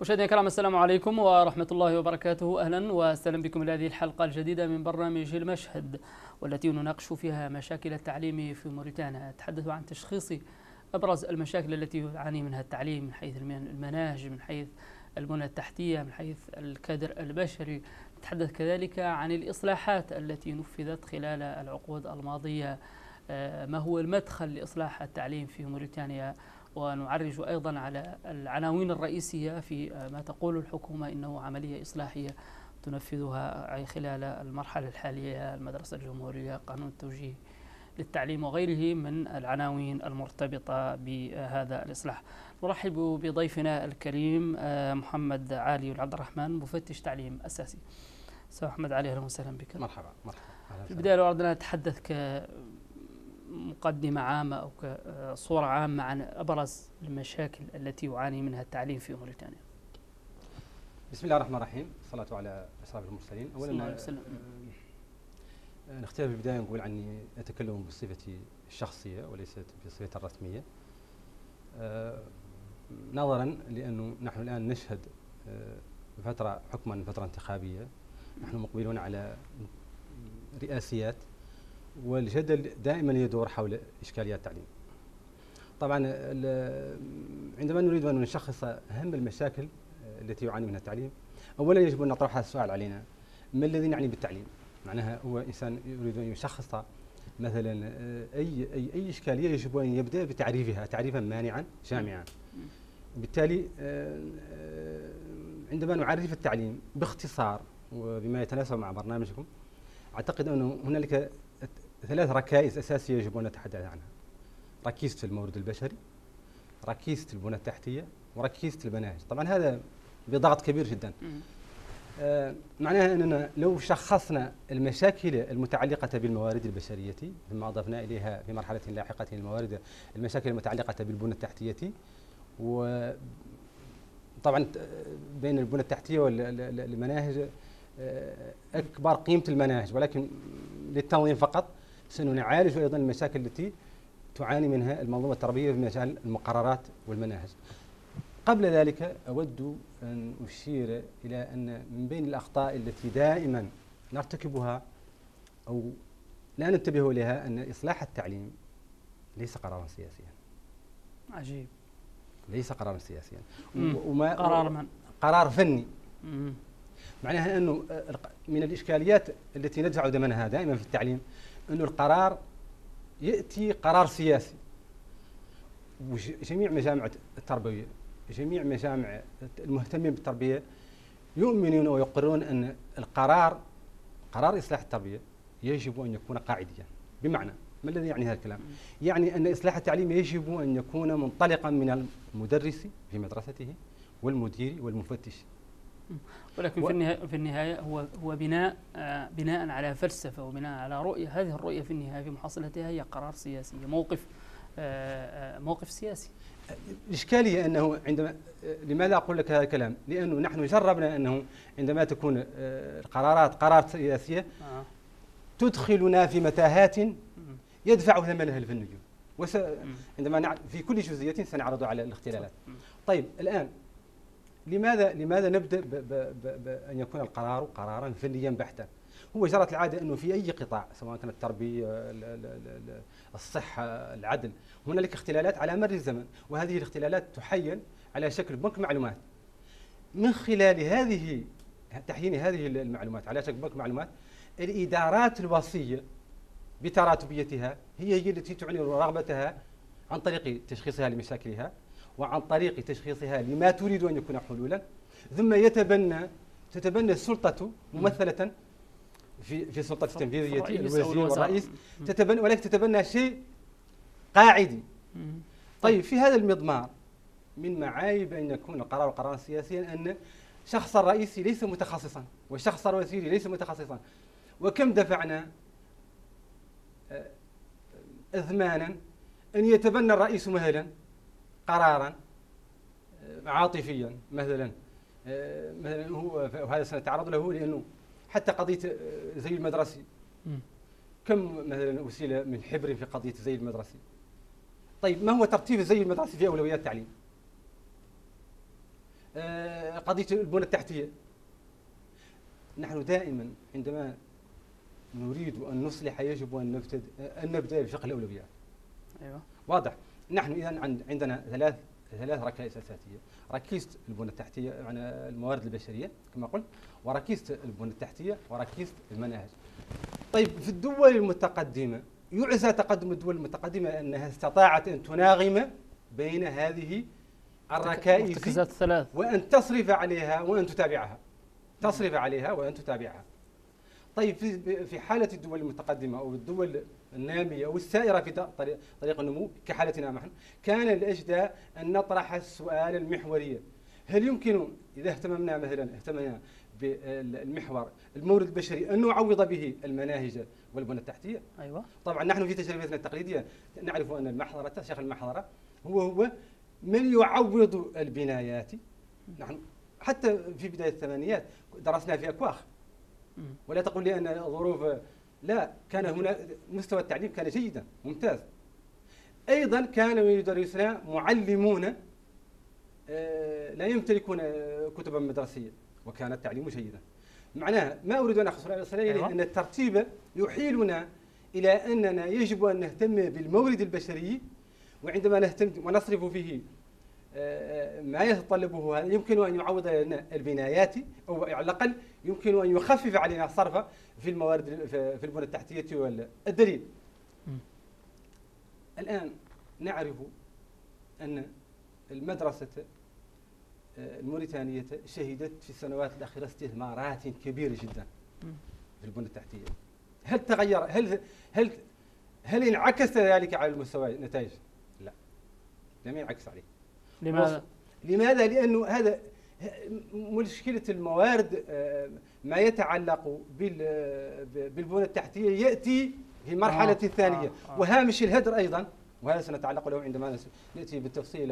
مشاهدينا الكرام السلام عليكم ورحمة الله وبركاته. أهلا وسهلا بكم إلى هذه الحلقة الجديدة من برنامج المشهد والتي نناقش فيها مشاكل التعليم في موريتانيا نتحدث عن تشخيص أبرز المشاكل التي يعاني منها التعليم من حيث المناهج من حيث البنى التحتية من حيث الكادر البشري. نتحدث كذلك عن الإصلاحات التي نفذت خلال العقود الماضية. آه، ما هو المدخل لإصلاح التعليم في موريتانيا؟ ونعرج أيضا على العناوين الرئيسية في ما تقول الحكومة إنه عملية إصلاحية تنفذها خلال المرحلة الحالية المدرسة الجمهورية قانون التوجيه للتعليم وغيره من العناوين المرتبطة بهذا الإصلاح. نرحب بضيفنا الكريم آه، محمد علي عبد الرحمن مفتش تعليم أساسي. أستاذ محمد علي أهلا وسهلا بك. مرحبا مرحبا. في البداية لو أردنا نتحدث كمقدمه عامة أو كصوره عامة عن أبرز المشاكل التي يعاني منها التعليم في موريتانيا. بسم الله الرحمن الرحيم، الصلاه على أشرف المرسلين، اولا آه، نختار في البداية نقول عني أتكلم بصفتي الشخصية وليست بصفتي الرسمية. آه، نظرا لأنه نحن الآن نشهد آه، فترة حكما فترة انتخابية نحن مقبلون على رئاسيات والجدل دائما يدور حول إشكاليات التعليم. طبعا عندما نريد أن نشخص أهم المشاكل التي يعاني منها التعليم اولا يجب أن نطرح هذا السؤال علينا ما الذي نعني بالتعليم؟ معناها هو إنسان يريد أن يشخص مثلا اي اي اي إشكالية يجب أن يبدأ بتعريفها تعريفا مانعا جامعا. بالتالي عندما نعرف التعليم باختصار وبما يتناسب مع برنامجكم أعتقد انه هنالك ثلاث ركائز أساسية يجب أن نتحدث عنها. ركيزة المورد البشري، ركيزة البنى التحتية، وركيزة المناهج، طبعا هذا بضغط كبير جدا. آه معناها أننا لو شخصنا المشاكل المتعلقة بالموارد البشرية ثم أضفنا إليها في مرحلة لاحقة الموارد المشاكل المتعلقة بالبنى التحتية و طبعا بين البنى التحتية والمناهج آه، أكبر قيمة المناهج ولكن للتنظيم فقط سنعالج أيضا المشاكل التي تعاني منها المنظومة التربويه في مجال المقررات والمناهج. قبل ذلك أود أن أشير إلى أن من بين الأخطاء التي دائما نرتكبها أو لا ننتبه لها أن إصلاح التعليم ليس قرارا سياسيا. عجيب. ليس قرارا سياسيا. وما قرار من؟ قرار فني. معناها أنه من الإشكاليات التي ندفع ثمنها دائما في التعليم انه القرار يأتي قرار سياسي. وجميع مجامع التربوية جميع مجامع المهتمين بالتربية يؤمنون ويقرون أن القرار قرار إصلاح التربية يجب أن يكون قاعديا. بمعنى ما الذي يعني هذا الكلام؟ يعني أن إصلاح التعليم يجب أن يكون منطلقا من المدرس في مدرسته والمدير والمفتش. ولكن في النهايه في النهاية هو هو بناء آه بناء على فلسفة وبناء على رؤية. هذه الرؤية في النهاية في محصلتها هي قرار سياسي موقف آه, آه، موقف سياسي. الإشكالية أنه عندما لماذا أقول لك هذا الكلام؟ لأنه نحن جربنا أنه عندما تكون آه، القرارات قرارات سياسية آه. تدخلنا في متاهات يدفع ثمنها الفني وس... عندما في كل جزئية سنعرض على الاختلالات. طيب الآن لماذا لماذا نبدأ بان يكون القرار قرارا فنيا بحتا؟ هو جرت العادة أنه في أي قطاع سواء كانت التربية الصحة العدل هنالك اختلالات على مر الزمن وهذه الاختلالات تحين على شكل بنك معلومات من خلال هذه تحيين هذه المعلومات على شكل بنك معلومات الإدارات الوصية بتراتبيتها هي هي التي تعلن رغبتها عن طريق تشخيصها لمشاكلها وعن طريق تشخيصها لما تريد أن يكون حلولا. ثم يتبنى تتبنى السلطة ممثلة في في السلطة التنفيذية الوزير والرئيس. تتبنى ولكن تتبنى شيء قاعدي طيب في هذا المضمار من معايب أن يكون القرار قرارا سياسيا أن شخص الرئيسي ليس متخصصا والشخص الوزيري ليس متخصصا. وكم دفعنا آه، أثمانا أن يتبنى الرئيس مثلا قرارا آه، عاطفيا مثلا آه، مثلا هو وهذا سنتعرض له لأنه حتى قضية آه، زي المدرسي كم مثلا وسيلة من حبر في قضية زي المدرسي طيب ما هو ترتيب زي المدرسي في أولويات التعليم؟ قضية البنى التحتية. نحن دائما عندما نريد أن نصلح يجب أن نبتدئ أن نبدأ بشق الأولويات. أيوه. واضح؟ نحن اذا عندنا ثلاث ثلاث ركائز أساسية. ركيزة البنى التحتية يعني الموارد البشرية كما قلت وركيزة البنى التحتية وركيزة المناهج. طيب في الدول المتقدمة يعزى تقدم الدول المتقدمة أنها استطاعت أن تناغم بين هذه الركائز الثلاث. وأن تصرف عليها وأن تتابعها. تصرف عليها وأن تتابعها. طيب في في حالة الدول المتقدمة أو الدول النامية أو السائره في طريق, طريق النمو كحالتنا نحن. كان الاجدى أن نطرح السؤال المحوري. هل يمكن إذا اهتممنا مثلا اهتممنا بالمحور المورد البشري أن نعوض به المناهج والبنى التحتية؟ أيوه. طبعا نحن في تجربتنا التقليدية نعرف أن المحضره شيخ المحضره هو هو من يعوض البنايات. نحن حتى في بداية الثمانينات درسنا في أكواخ. ولا تقول لي ان الظروف لا كان هنا مستوى التعليم كان جيدا ممتاز أيضا كانوا يدرسنا معلمون آه، لا يمتلكون كتبا مدرسية وكان التعليم جيدا معناها ما أريد أن اخصر اليه أيوة. أن الترتيب يحيلنا إلى أننا يجب أن نهتم بالمورد البشري وعندما نهتم ونصرف فيه ما يتطلبه هذا يمكن أن يعوض لنا البنايات أو على الأقل يمكن أن يخفف علينا الصرف في الموارد في البنى التحتية والدليل. الآن نعرف أن المدرسة آه، الموريتانية شهدت في السنوات الأخيرة استثمارات كبيرة جدا في البنى التحتية. هل تغير هل هل هل انعكس ذلك على المستوى النتائج؟ لا. لم ينعكس عليه. لماذا؟ لماذا؟ لأنه هذا مشكلة الموارد آه، ما يتعلق بالبنى التحتية يأتي في المرحلة آه الثانية. آه. آه وهامش الهدر أيضا وهذا سنتعلق له عندما نأتي بالتفصيل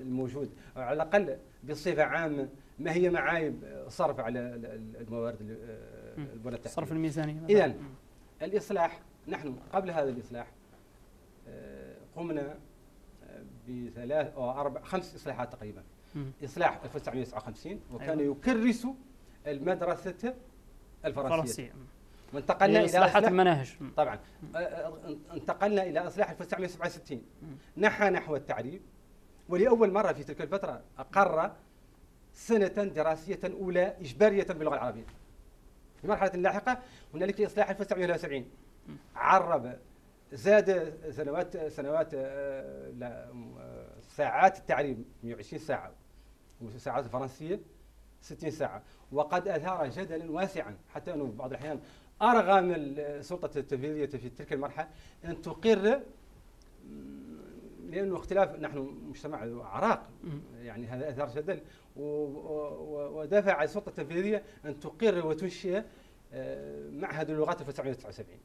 الموجود. على الأقل بصفة عامة ما هي معايب صرف على الموارد آه، البنى التحتية؟ صرف الميزانية إذا الإصلاح نحن قبل هذا الإصلاح قمنا بثلاث أو أربع خمس إصلاحات تقريبا. إصلاح 1959 وكان أيوة. يكرس المدرسة الفرنسية. وانتقلنا إلى إصلاحات المناهج. طبعا. انتقلنا إلى إصلاح 1967 نحى نحو التعريب ولأول مرة في تلك الفترة أقر سنة دراسية أولى إجبارية باللغة العربية. في مرحلة لاحقة هنالك إصلاح 1970 عرب زاد سنوات سنوات آه، آه، ساعات التعليم 120 ساعة. والساعات الفرنسية 60 ساعة. وقد أثار جدلا واسعا. حتى في بعض الأحيان أرغم السلطة التنفيذية في تلك المرحلة أن تقر لأنه اختلاف نحن مجتمع عراق. يعني هذا أثار جدل. ودفع السلطة التنفيذية أن تقر وتنشئ آه، معهد اللغات في 1979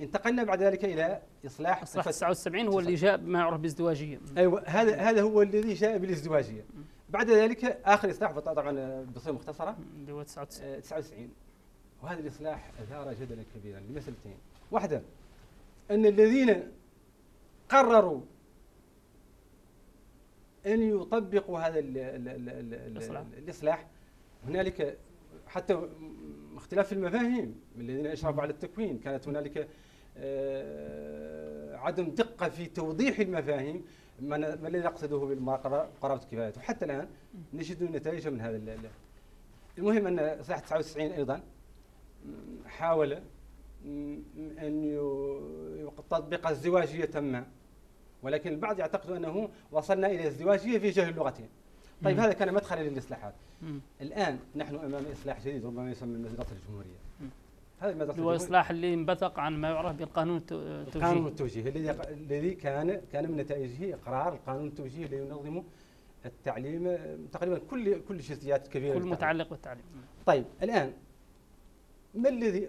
انتقلنا بعد ذلك إلى إصلاح إصلاح 79 هو اللي جاء ما يعرف بالازدواجيه أيوه هذا هذا هو الذي جاء بالازدواجية. بعد ذلك آخر إصلاح طبعا بصيغة مختصرة. اللي هو 99 99 وهذا الإصلاح أثار جدلا كبيرا لمسألتين. واحدة أن الذين قرروا أن يطبقوا هذا ال ال ال ال الإصلاح هنالك حتى اختلاف المفاهيم الذين أشرفوا على التكوين. كانت هنالك آه، عدم دقة في توضيح المفاهيم. ما الذي نقصده بالمقاربة الكفاية وحتى الآن نجد نتائج من هذا المهم أن إصلاح 99 أيضا حاول أن يطبق ازدواجية ما ولكن البعض يعتقد أنه وصلنا إلى ازدواجية في جهل اللغتين طيب هذا كان مدخلا للإصلاحات. الآن نحن أمام إصلاح جديد ربما يسمى المدرسة الجمهورية. هذه المدرسة هو إصلاح اللي انبثق عن ما يعرف بالقانون التوجيهي. القانون التوجيهي الذي الذي كان كان من نتائجه إقرار القانون التوجيهي الذي ينظم التعليم تقريبا كل كل الجزئيات كبيرة كل متعلق بالتعليم. طيب الآن ما الذي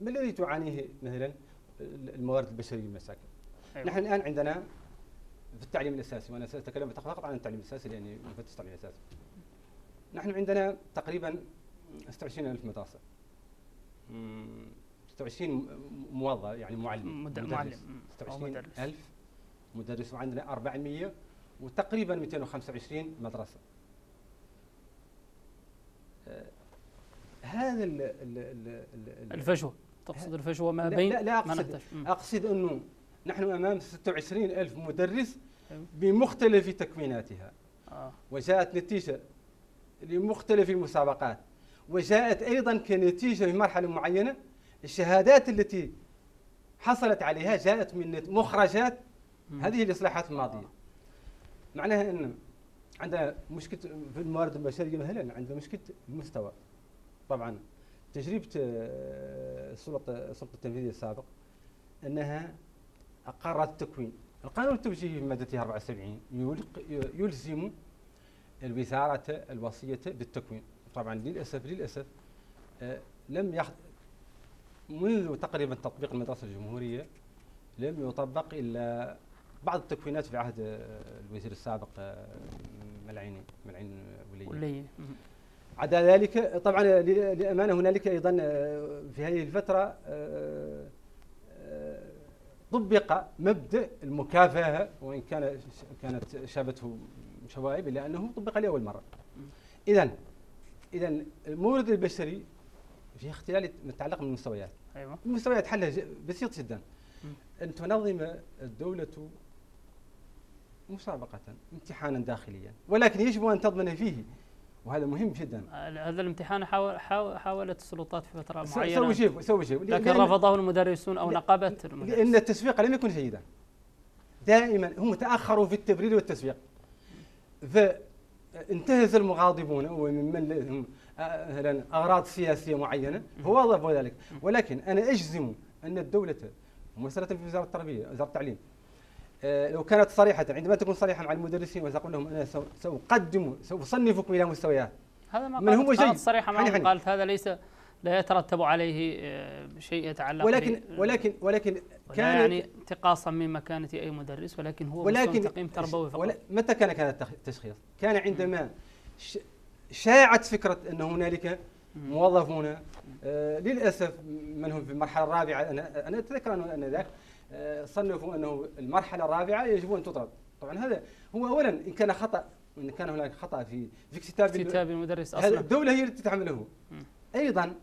ما الذي تعانيه مثلا الموارد البشرية المساكن أيوة. نحن الآن عندنا في التعليم الأساسي وأنا سأتكلم فقط عن التعليم الأساسي لأني مفتش التعليم الأساسي. نحن عندنا تقريبا 26000 مدرسة. 26 موظف يعني معلم مدرس. معلم. 26000 مدرس. وعندنا 400 وتقريبا 225 مدرسة. آه، هذا الفجوة تقصد الفجوة ما بين لا, لا أقصد أقصد إنه نحن أمام 26 ألف مدرس. بمختلف تكويناتها آه. وجاءت نتيجة لمختلف المسابقات وجاءت أيضا كنتيجة في مرحلة معينة الشهادات التي حصلت عليها جاءت من مخرجات. هذه الإصلاحات الماضية معناها أن عندنا مشكلة في الموارد البشرية مثلا عندنا مشكلة المستوى طبعا تجربة آه، السلطة السلطة التنفيذية السابق أنها أقرت التكوين. القانون التوجيهي في مادته 74 يلق- يلزم الوزارة الوصية بالتكوين. طبعا للأسف للأسف آه، لم يخ... منذ تقريبا تطبيق المدرسة الجمهورية لم يطبق إلا بعض التكوينات في عهد آه، الوزير السابق آه، ملعيني ملعين ولي. عدا ذلك طبعا ل- للأمانة هنالك أيضا آه، في هذه الفترة آه، طبق مبدأ المكافأة وإن كان كانت شابته شوائب الا انه طبق لأول مرة. اذا اذا المورد البشري في اختلال متعلق بالمستويات. أيوه المستويات حلها بسيط جدا. أن تنظم الدولة مسابقة امتحانا داخليا ولكن يجب أن تضمن فيه وهذا مهم جدا. هذا الامتحان حاول حاول- حاولت السلطات في فترة معينة. سوي شيء سوي شيء لكن رفضه المدرسون أو لأ- نقابات لأن المدرسين التسويق لم يكن جيدا. دائما هم تأخروا في التبرير والتسويق. فانتهز المغاضبون وممن لهم آه، مثلا أغراض سياسية معينة. فوظفوا ذلك ولكن أنا أجزم أن الدولة ومساله في وزارة التربية وزارة التعليم آه، لو كانت صريحة عندما تكون صريحه مع المدرسين وتقول لهم أنا سو- سأقدم سأصنفكم إلى مستويات هذا ما من هو صريحة حني معهم حني. قالت هذا ليس لا يترتب عليه آه، شيء يتعلق ولكن ولكن ولكن كان يعني انتقاصا من مكانة أي مدرس ولكن هو ولكن تقييم تربوي فقط متى كان كان التخ- التشخيص؟ كان عندما شاعت فكرة أن هنالك. موظفون آه للأسف من هم في المرحلة الرابعة أنا أنا أتذكر انه أن ذاك آه صنفوا أنه المرحلة الرابعة يجب أن تطرد. طبعا هذا هو اولا إن كان خطأ إن كان هناك خطأ في في كتاب كتاب المدرس أصلا. الدولة هي التي تتحمله مم. أيضا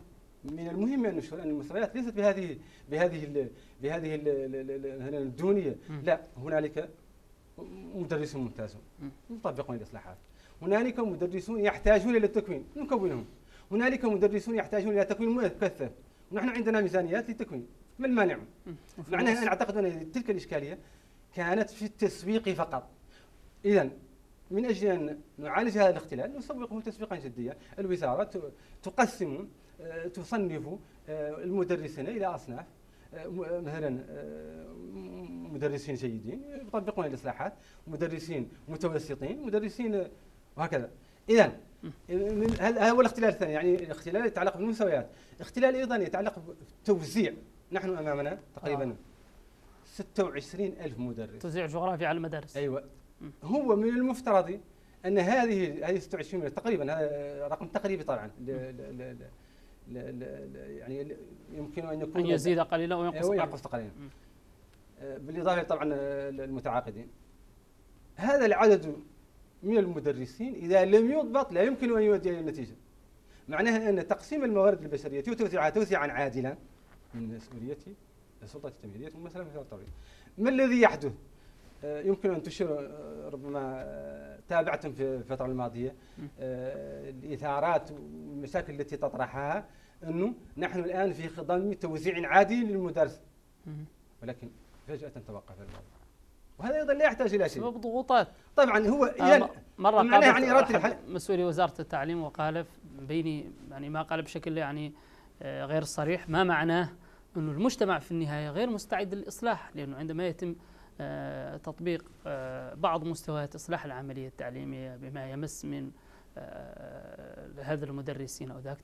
من المهم أن نشعر أن المستويات ليست بهذه بهذه ال بهذه ال- ال- ال- ال- الدونية. لا هنالك مدرسون ممتازون مم. يطبقون الإصلاحات. هنالك مدرسون يحتاجون إلى التكوين نكونهم. هنالك مدرسون يحتاجون إلى تكوين مكثف. ونحن عندنا ميزانيات للتكوين. ما المانع معناها أنا أعتقد أن تلك الإشكالية كانت في التسويق فقط. اذا من أجل أن نعالج هذا الاختلال نسوقه تسويقا جديا. الوزارة تقسم آه، تصنف آه، المدرسين إلى أصناف آه، مثلا مدرسين جيدين يطبقون الإصلاحات مدرسين متوسطين مدرسين وهكذا. اذا هذا هو الاختلال الثاني؟ يعني الاختلال يتعلق بالمستويات. اختلال أيضا يتعلق بالتوزيع نحن أمامنا تقريبا آه. 26 ألف مدرس. توزيع جغرافي على المدارس. أيوة. مم. هو من المفترض أن هذه هذه 26 مليون تقريبا هذا رقم تقريبي طبعا. ل ل ل يعني يمكن أن يكون أن يزيد قليلا وينقص أيوة قليلا. ينقص قليلا. آه، بالإضافة طبعا المتعاقدين هذا العدد من المدرسين إذا لم يضبط لا يمكن أن يؤدي إلى النتيجة. معناها أن تقسيم الموارد البشرية وتوزيعها توزيعا عادلا. من مسؤولية السلطة التنفيذية والمسألة في التربية ما الذي يحدث؟ آه، يمكن أن تشير آه، ربما آه، تابعتم في الفترة الماضية الإثارات والمشاكل التي تطرحها أنه نحن الآن في خضم توزيع عادل للمدرس. ولكن فجأة توقف الموضوع. وهذا أيضا لا يحتاج إلى شيء. سبب ضغوطات. طبعا هو يعني إرادة أحد الحل- مسؤولي وزارة التعليم وقال بيني يعني ما قال بشكل يعني غير صريح ما معناه أنه المجتمع في النهاية غير مستعد للإصلاح لأنه عندما يتم آه، تطبيق آه، بعض مستويات إصلاح العملية التعليمية بما يمس من آه، هذا المدرسين أو ذاك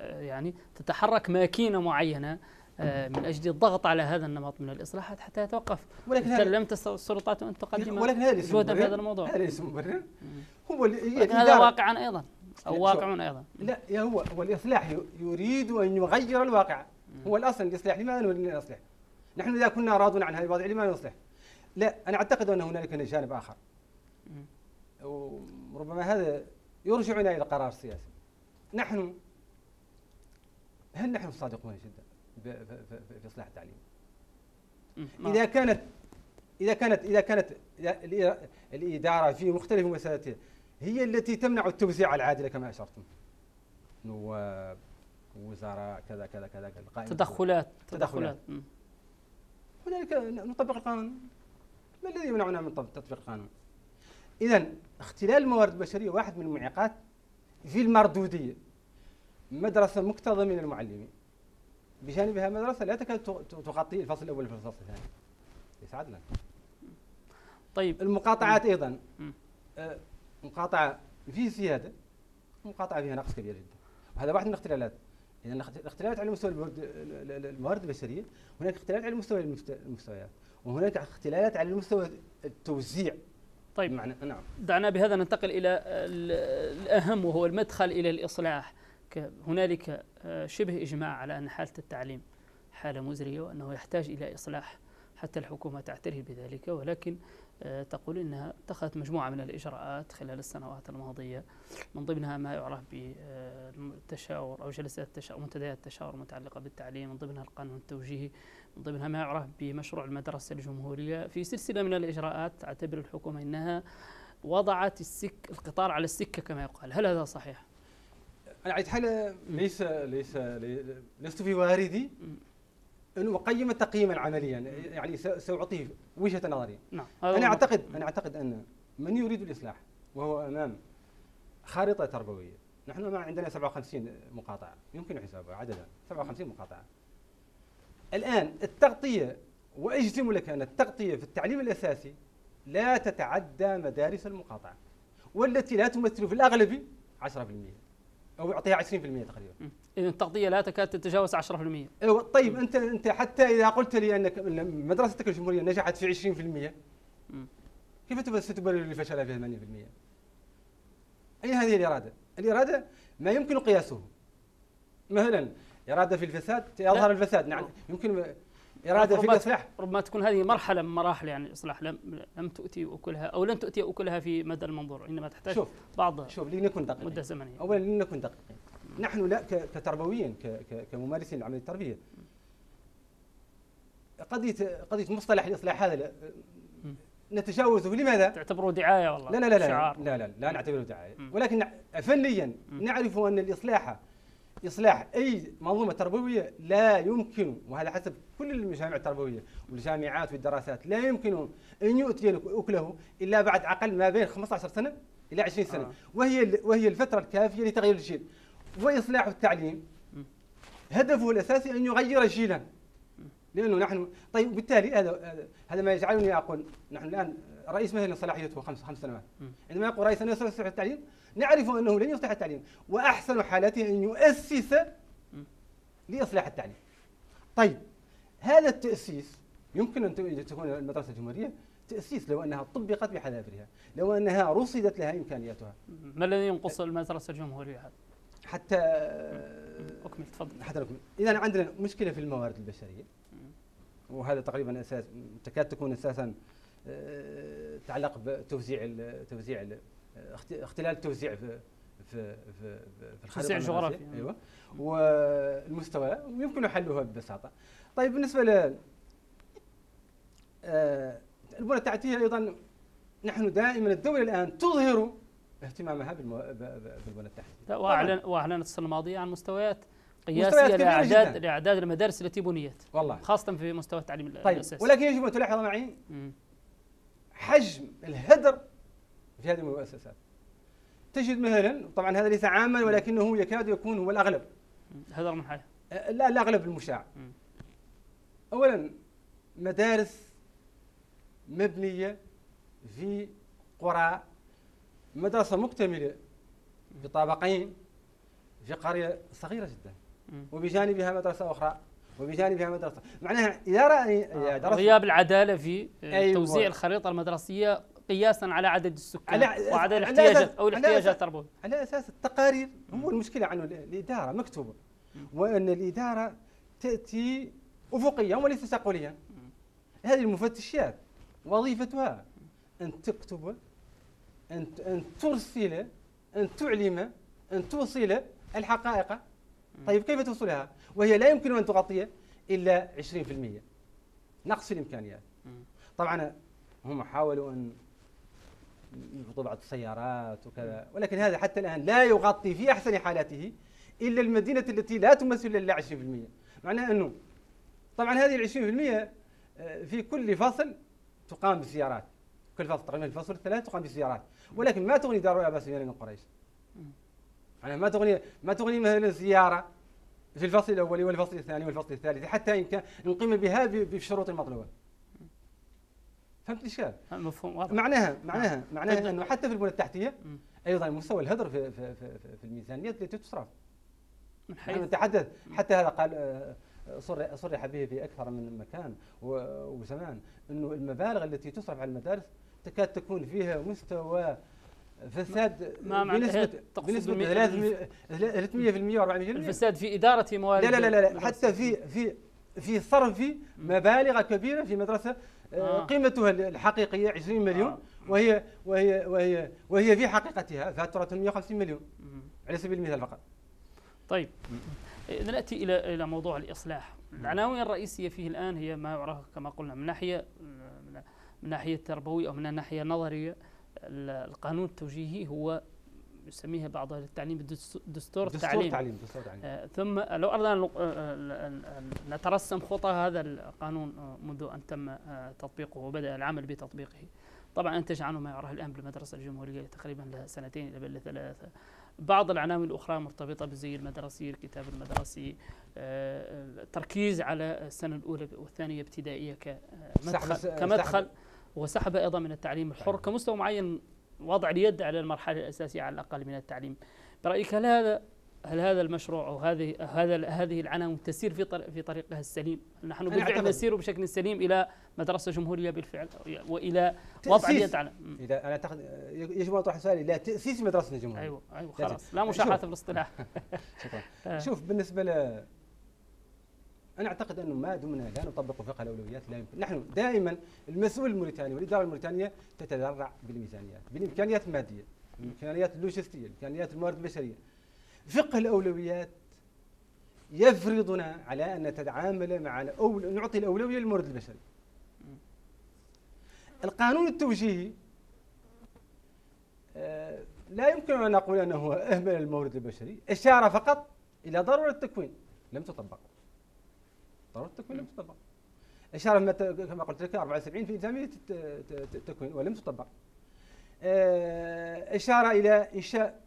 يعني تتحرك ماكينة معينة من أجل الضغط على هذا النمط من الإصلاحات حتى يتوقف ولكن هذا لم تستطع السلطات أن تقدم ولكن هذا جهدا في. هذا الموضوع هذا ليس مبرر. هو لكن هذا واقعا أيضا أو. واقع أيضا لا يا هو هو الإصلاح ي- يريد أن يغير الواقع هو الأصل الإصلاح لماذا نريد أن نصلح؟ نحن إذا كنا راضون عن هذه الوضع لماذا نصلح؟ لا أنا أعتقد أن هنالك جانب آخر. وربما هذا يرجعنا إلى القرار السياسي نحن هل نحن صادقون جدا في إصلاح التعليم؟ إذا كانت إذا كانت إذا كانت الإ- الإدارة في مختلف مساراتها هي التي تمنع التوزيع العادل كما أشرتم نواب وزراء كذا كذا كذا كذا. القائمة. تدخلات تدخلات. هنالك نطبق القانون. ما الذي يمنعنا من طب- تطبيق القانون؟ اذا اختلال الموارد البشريه واحد من المعيقات في المردودية. مدرسة مكتظه من المعلمين بجانبها مدرسة لا تكاد تغطي الفصل الأول في الفصل الثاني. ليس عدلا طيب. المقاطعات أيضا. مم. آه، مقاطعة في زيادة مقاطعة فيها نقص كبير جدا. وهذا واحد من الاختلالات. إذا الاخت- الاختلالات على مستوى الموارد- ال- ال- الموارد البشرية هناك اختلالات على مستوى المست- المستويات وهناك اختلالات على مستوى التوزيع. طيب. معنى نعم. دعنا بهذا ننتقل إلى ال- الأهم وهو المدخل إلى الإصلاح. ك- هنالك آه، شبه إجماع على أن حالة التعليم حالة مزرية وأنه يحتاج إلى إصلاح حتى الحكومة تعترف بذلك ولكن تقول إنها اتخذت مجموعة من الإجراءات خلال السنوات الماضية من ضمنها ما يعرف بالتشاور أو جلسات التشاور منتديات التشاور المتعلقة بالتعليم من ضمنها القانون التوجيهي من ضمنها ما يعرف بمشروع المدرسة الجمهورية. في سلسلة من الإجراءات تعتبر الحكومة أنها وضعت السك القطار على السكة كما يقال. هل هذا صحيح؟ على حال ليس ليس لي- لست في واردي ان اقيم تقييما عمليا يعني سأعطيه وجهة نظري. نعم. أنا أعتقد أنا أعتقد أن من يريد الإصلاح وهو أمام خارطة تربوية. نحن ما عندنا 57 مقاطعة يمكن حسابها عددا 57 مقاطعة. الآن التغطية وأجزم لك أن التغطية في التعليم الأساسي لا تتعدى مدارس المقاطعة والتي لا تمثل في الأغلب 10% أو يعطيها 20% تقريبا إذا التغطية لا تكاد تتجاوز 10% أيوة طيب أنت أنت حتى إذا قلت لي أنك مدرستك الجمهورية نجحت في 20% مم. كيف تب- ستبرر لي فشلها في 8%؟ اين هذه الإرادة؟ الإرادة ما يمكن قياسه مثلا إرادة في الفساد يظهر الفساد نعم يمكن إرادة في ربما- الاصلاح ربما تكون هذه مرحلة من مراحل يعني الإصلاح لم لم تؤتي أكلها أو لن تؤتي أكلها في مدى المنظور إنما تحتاج شوف بعض شوف لنكن دقيقين مدة زمنية اولا لنكن دقيقين نحن لا كتربويين كممارسين لعمليه التربيه قضيه قضية مصطلح الإصلاح هذا لا-. نتجاوزه لماذا؟ تعتبره دعاية والله لا لا لا لا شعار لا لا, لا نعتبره دعاية مم. ولكن فنيا. نعرف أن الإصلاح إصلاح أي منظومه تربوية لا يمكن وهذا حسب كل المجامع التربوية والجامعات والدراسات لا يمكن أن يؤتي لك اكله إلا بعد أقل ما بين 15 سنة إلى 20 سنة آه. وهي وهي الفترة الكافية لتغيير الجيل وإصلاح التعليم. هدفه الأساسي أن يغير جيلا لأنه نحن طيب بالتالي هذا هذا- ما يجعلني أقول نحن الآن رئيس مثلا صلاحيته خمس خمس سنوات. عندما يقول رئيس انه سيصلح التعليم نعرف أنه لن يصلح التعليم وأحسن حالاته أن يؤسس مم. لإصلاح التعليم. طيب هذا التأسيس يمكن أن ت- تكون المدرسة الجمهورية تأسيس لو أنها طبقت بحذافيرها، لو أنها رصدت لها إمكانياتها ما الذي ينقص المدرسة الجمهورية هذا؟ حتى أكمل تفضل حتى نكمل اذا عندنا مشكلة في الموارد البشرية وهذا تقريبا أساس تكاد تكون أساسا آه، تعلق بتوزيع ال- توزيع ال- اختلال التوزيع في في في في الخريطة توزيع المدرسية. جغرافي. أيوه والمستوى ويمكن حلها ببساطة طيب بالنسبة ل آه، البنى التحتية أيضا نحن دائما الدولة الآن تظهر اهتمامها بالبنى التحتية لا، وأعلن وأعلنت السنة الماضية عن مستويات لأعداد جداً. لأعداد المدارس التي بنيت والله خاصة في مستوى التعليم طيب الأساسي ولكن يجب أن تلاحظ معي. حجم الهدر في هذه المؤسسات. تجد مثلا طبعا هذا ليس عاما ولكنه يكاد يكون هو الأغلب. هذا حيث أه، لا الأغلب المشاع. اولا مدارس مبنية في قرى مدرسة مكتملة بطابقين في قرية صغيرة جدا. وبجانبها مدرسة أخرى وبجانبها مدرسة. معناها إذا رأي آه، غياب العدالة في آه، أيوة. توزيع الخريطة المدرسية قياسا على عدد السكان على- وعدد على الاحتياجات على الاحتياجات التربوية على أساس التقارير هو المشكلة عنه ال- الإدارة مكتوبة وأن الإدارة تأتي افقيا وليس تقوليا هذه المفتشات وظيفتها أن تكتب أن أن ترسل أن تعلم أن توصل الحقائق. طيب كيف توصلها؟ وهي لا يمكن أن تغطي إلا 20% نقص في الإمكانيات طبعا هم حاولوا أن بعض السيارات وكذا. ولكن هذا حتى الآن لا يغطي في أحسن حالاته إلا المدينة التي لا تمثل إلا 20% معناه أنه طبعا هذه ال 20% آه، في كل فصل تقام بالسيارات. كل فصل تقريبا الفصل الثلاث تقام بالسيارات. ولكن ما تغني دار العباس من قريش. يعني ما تغني ما تغني مثلا سياره في الفصل الأول والفصل الثاني والفصل الثالث حتى إن كان نقيم بها بالشروط المطلوبه فهمت الاشكال؟ مفهوم واضح معناها معناها معناها طيب. إنه حتى في البنى التحتية أيضا مستوى الهدر في في في, في الميزانيات التي تصرف من حيث نتحدث حتى هذا قال آه، صرح به في أكثر من مكان وزمان إنه المبالغ التي تصرف على المدارس تكاد تكون فيها مستوى فساد ما بنسبة بنسبة 300% و400% الفساد في إدارة موارد لا لا لا, لا حتى في في في صرف مبالغ كبيرة في مدرسة. آه. قيمتها الحقيقية 20 مليون آه. وهي وهي وهي وهي في حقيقتها فاتورة 150 مليون على سبيل المثال فقط. طيب. نأتي إلى إلى موضوع الإصلاح. العناوين الرئيسية فيه الآن هي ما يعرف كما قلنا من ناحية من ناحية تربويه أو من الناحيه النظريه القانون التوجيهي هو يسميها بعض التعليم دستور التعليم. تعليم دستور تعليم. آه ثم لو اردنا آه، نترسم خطى هذا القانون آه، منذ أن تم آه، تطبيقه وبدأ العمل بتطبيقه. طبعا انتج عنه ما يعرف الآن بالمدرسة الجمهورية تقريبا لها سنتين إلى بل ثلاثة. بعض العناوين الأخرى مرتبطة بالزي المدرسي الكتاب المدرسي التركيز على السنة الأولى والثانية ابتدائية كمدخل كمدخل وسحب أيضا من التعليم الحر كمستوى معين وضع اليد على المرحلة الأساسية على الأقل من التعليم. برأيك هل هذا هل هذا المشروع أو هذه هذا هذه العناوين تسير في طريق في طريقها السليم؟ نحن بالفعل نسير بشكل سليم إلى مدرسة جمهورية بالفعل وإلى وضع اليد على إذا أنا اعتقد يجب أن أطرح سؤالي. إلى تأسيس مدرسة جمهورية. أيوه أيوه خلاص. لا مشاحة في الاصطلاح. شكرا. آه. شوف بالنسبة ل أنا أعتقد أنه ما دمنا لا نطبق فقه الأولويات لا يمكن. نحن دائما المسؤول الموريتاني والإدارة الموريتانية تتذرع بالميزانيات بالإمكانيات المادية الامكانيات اللوجستية الامكانيات الموارد البشرية. فقه الأولويات يفرضنا على أن نتعامل مع أول نعطي الأولوية للمورد البشري. القانون التوجيهي آه، لا يمكن أن نقول أنه أهمل المورد البشري أشار فقط إلى ضرورة التكوين. لم تطبق ضروره التكوين لم تطبق اشار كما قلت لك 74 في الزاميه التكوين ولم تطبق آه، اشار إلى انشاء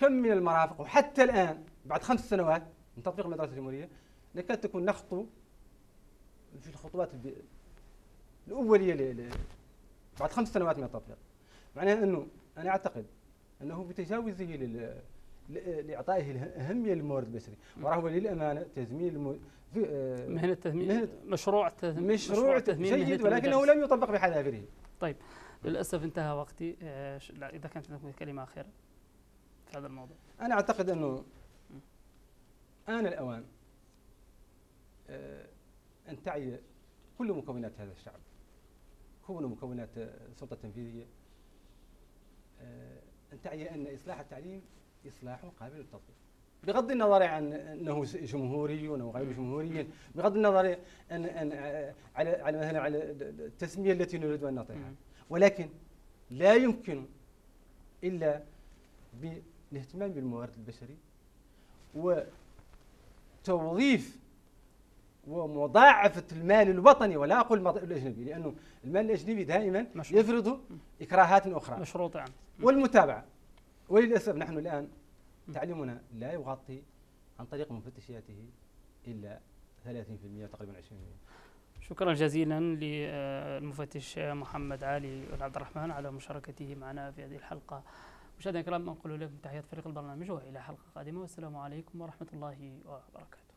كم من المرافق وحتى الآن بعد خمس سنوات من تطبيق المدرسة الجمهورية نكاد تكون نخطو في الخطوات الأولية بعد خمس سنوات من التطبيق. معناها أنه أنا أعتقد أنه بتجاوزه لإعطائه الاهميه للمورد البشري. وراهو للامانه تزميل المو... في آه مهنة تثمين مهنة مشروع تثمين مشروع, تثمين جيد ولكنه لم يطبق بحذافيره. طيب للأسف انتهى وقتي. آه لا إذا كانت لك كلمة أخيرة في هذا الموضوع. أنا أعتقد أنه آن الأوان آه أن تعي كل مكونات هذا الشعب. كل مكونات السلطة التنفيذية آه أن تعي أن إصلاح التعليم إصلاح قابل للتطبيق. بغض النظر عن أنه جمهوري أو غير جمهوري بغض النظر ان ان على على مثلا على التسمية التي نريد أن نعطيها ولكن لا يمكن إلا بالاهتمام بالموارد البشري وتوظيف ومضاعفة المال الوطني ولا أقول الأجنبي لأنه المال الأجنبي دائما. يفرض إكراهات أخرى. مشروط يعني. والمتابعة. وللأسف نحن الآن تعليمنا لا يغطي عن طريق مفتشياته إلا 30% تقريبا 20% شكرا جزيلا للمفتش محمد علي عبد الرحمن على مشاركته معنا في هذه الحلقة. مشاهدينا الكرام نقول لكم تحيات فريق البرنامج وإلى حلقة قادمة. والسلام عليكم ورحمة الله وبركاته.